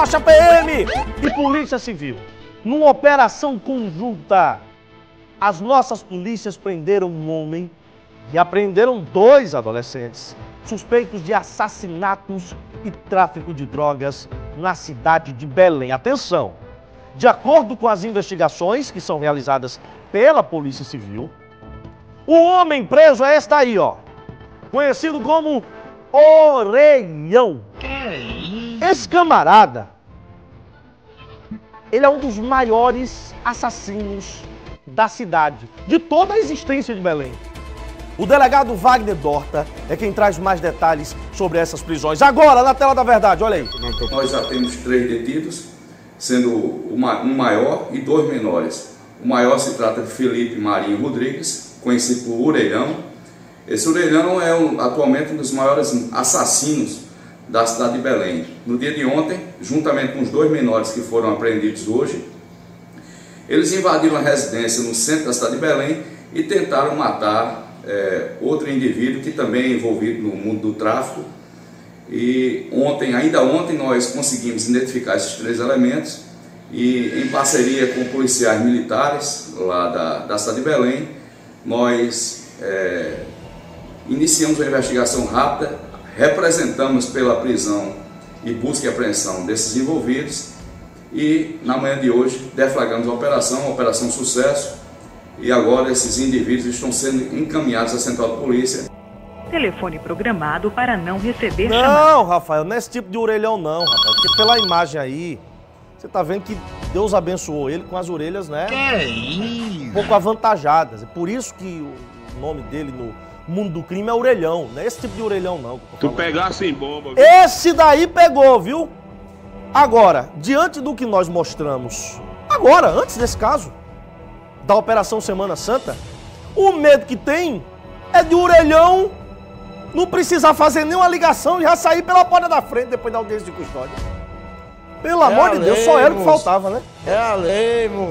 Rocha, PM e Polícia Civil. Numa operação conjunta, as nossas polícias prenderam um homem e apreenderam dois adolescentes suspeitos de assassinatos e tráfico de drogas na cidade de Belém. Atenção! De acordo com as investigações que são realizadas pela Polícia Civil, o homem preso é esse daí, ó. Conhecido como Orelhão. Esse camarada, ele é um dos maiores assassinos da cidade, de toda a existência de Belém. O delegado Wagner Dorta é quem traz mais detalhes sobre essas prisões. Agora, na tela da verdade, olha aí. Nós já temos três detidos, sendo um maior e dois menores. O maior se trata de Felipe Marinho Rodrigues, conhecido por Orelhão. Esse Orelhão é atualmente um dos maiores assassinos da cidade de Belém. No dia de ontem, juntamente com os dois menores que foram apreendidos hoje, eles invadiram a residência no centro da cidade de Belém e tentaram matar é, outro indivíduo que também é envolvido no mundo do tráfico. E ontem, ainda ontem, nós conseguimos identificar esses três elementos e em parceria com policiais militares lá da, da cidade de Belém, nós é, iniciamos uma investigação rápida, representamos pela prisão e busca e apreensão desses envolvidos e na manhã de hoje deflagramos a operação, uma operação sucesso e agora esses indivíduos estão sendo encaminhados à central de polícia. Telefone programado para não receber não, chamada. Não, Rafael, não é esse tipo de orelhão não, Rafael, porque pela imagem aí, você tá vendo que Deus abençoou ele com as orelhas, né? Que isso? Um pouco avantajadas. É por isso que o nome dele no mundo do crime é orelhão. Não é esse tipo de orelhão, não. Tu pegasse em bomba. Viu? Esse daí pegou, viu? Agora, diante do que nós mostramos, agora, antes desse caso, da Operação Semana Santa, o medo que tem é de orelhão não precisar fazer nenhuma ligação e já sair pela porta da frente depois da audiência de custódia. Pelo é amor de Deus, só era o que faltava, né? É a lei, moço.